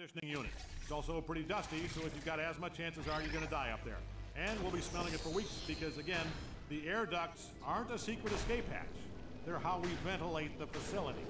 Conditioning unit. It's also pretty dusty, so if you've got asthma, chances are you're going to die up there. And we'll be smelling it for weeks because, again, the air ducts aren't a secret escape hatch. They're how we ventilate the facility.